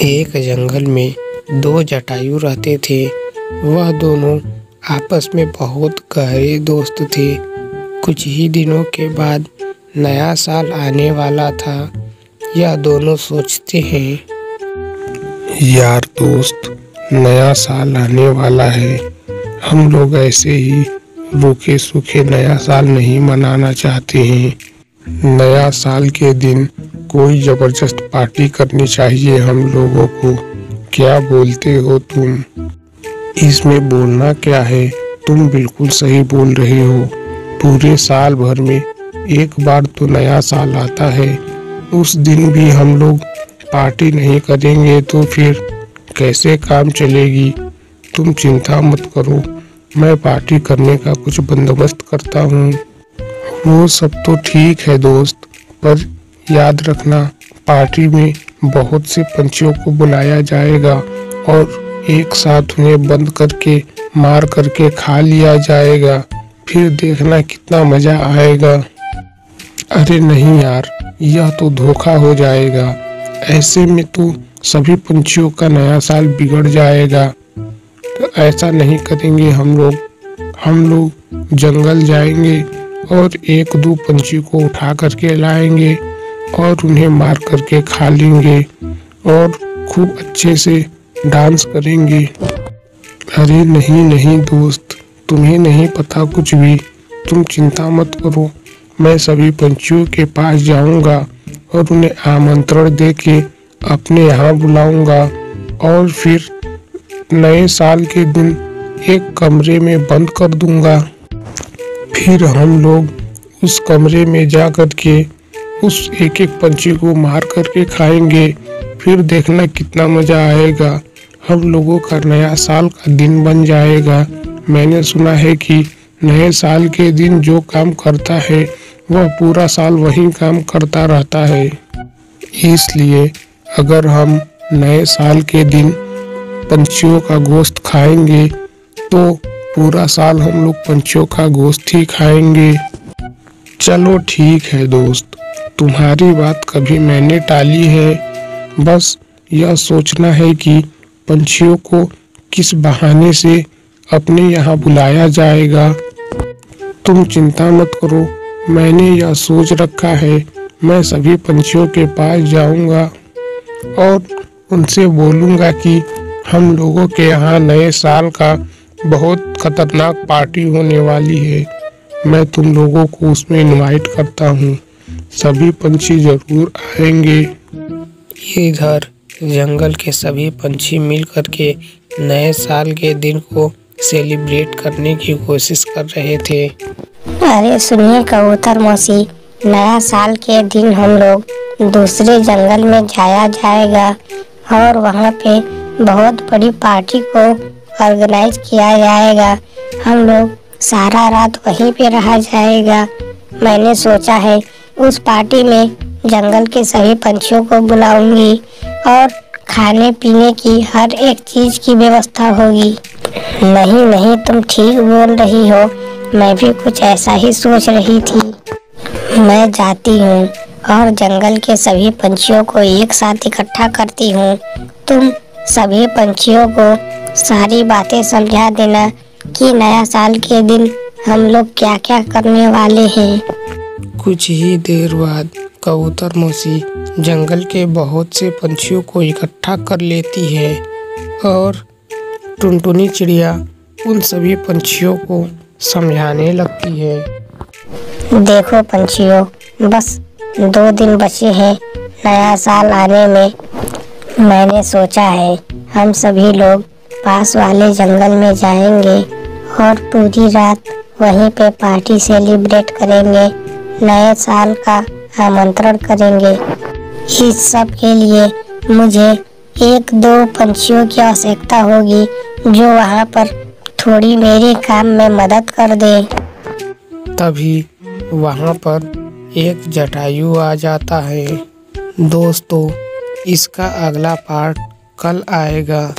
एक जंगल में दो जटायु रहते थे। वह दोनों आपस में बहुत गहरे दोस्त थे। कुछ ही दिनों के बाद नया साल आने वाला था। यह दोनों सोचते हैं, यार दोस्त, नया साल आने वाला है। हम लोग ऐसे ही रूखे सूखे नया साल नहीं मनाना चाहते हैं। नया साल के दिन कोई ज़बरदस्त पार्टी करनी चाहिए हम लोगों को। क्या बोलते हो तुम? इसमें बोलना क्या है? तुम बिल्कुल सही बोल रहे हो। पूरे साल भर में एक बार तो नया साल आता है। उस दिन भी हम लोग पार्टी नहीं करेंगे तो फिर कैसे काम चलेगी? तुम चिंता मत करो। मैं पार्टी करने का कुछ बंदोबस्त करता हूँ। वो सब तो ठीक है दोस्त, पर याद रखना, पार्टी में बहुत से पंछियों को बुलाया जाएगा और एक साथ उन्हें बंद करके, मार करके खा लिया जाएगा। फिर देखना कितना मज़ा आएगा। अरे नहीं यार, यह तो धोखा हो जाएगा। ऐसे में तो सभी पंछियों का नया साल बिगड़ जाएगा। तो ऐसा नहीं करेंगे हम लोग। हम लोग जंगल जाएँगे और एक दो पंछी को उठा करके लाएँगे। और उन्हें मार करके खा लेंगे और खूब अच्छे से डांस करेंगे। अरे नहीं नहीं दोस्त, तुम्हें नहीं पता कुछ भी। तुम चिंता मत करो, मैं सभी पंछियों के पास जाऊँगा और उन्हें आमंत्रण दे के अपने यहाँ बुलाऊँगा। और फिर नए साल के दिन एक कमरे में बंद कर दूँगा। फिर हम लोग उस कमरे में जा कर के उस एक एक पंछी को मार करके खाएँगे। फिर देखना कितना मज़ा आएगा। हम लोगों का नया साल का दिन बन जाएगा। मैंने सुना है कि नए साल के दिन जो काम करता है, वह पूरा साल वही काम करता रहता है। इसलिए अगर हम नए साल के दिन पंछियों का गोश्त खाएँगे तो पूरा साल हम लोग पंछियों का गोश्त ही खाएँगे। चलो ठीक है दोस्त। तुम्हारी बात कभी मैंने टाली है। बस यह सोचना है कि पंछियों को किस बहाने से अपने यहाँ बुलाया जाएगा। तुम चिंता मत करो, मैंने यह सोच रखा है, मैं सभी पंछियों के पास जाऊँगा और उनसे बोलूँगा कि हम लोगों के यहाँ नए साल का बहुत खतरनाक पार्टी होने वाली है। मैं तुम लोगों को उसमें इनवाइट करता हूँ। सभी पंछी ज़रूर आएँगे। इधर जंगल के सभी पंछी मिल करके नए साल के दिन को सेलिब्रेट करने की कोशिश कर रहे थे। अरे सुनिए कबूतर मौसी नया साल के दिन हम लोग दूसरे जंगल में जाया जाएगा और वहाँ पे बहुत बड़ी पार्टी को ऑर्गेनाइज किया जाएगा। हम लोग सारा रात वहीं पे रहा जाएगा। मैंने सोचा है उस पार्टी में जंगल के सभी पंछियों को बुलाऊँगी और खाने पीने की हर एक चीज़ की व्यवस्था होगी। नहीं नहीं, तुम ठीक बोल रही हो। मैं भी कुछ ऐसा ही सोच रही थी। मैं जाती हूँ और जंगल के सभी पंछियों को एक साथ इकट्ठा करती हूँ। तुम सभी पंछियों को सारी बातें समझा देना कि नया साल के दिन हम लोग क्या क्या करने वाले हैं। कुछ ही देर बाद कबूतर मौसी जंगल के बहुत से पंछियों को इकट्ठा कर लेती है और टुनटुनी चिड़िया उन सभी पंछियों को समझाने लगती है। देखो पंछियों, बस दो दिन बचे हैं नया साल आने में। मैंने सोचा है हम सभी लोग पास वाले जंगल में जाएँगे और पूरी रात वहीं पे पार्टी सेलिब्रेट करेंगे। नए साल का आमंत्रण करेंगे। इस सब के लिए मुझे एक दो पंछियों की आवश्यकता होगी, जो वहाँ पर थोड़ी मेरे काम में मदद कर दे। तभी वहाँ पर एक जटायु आ जाता है। दोस्तों, इसका अगला पार्ट कल आएगा।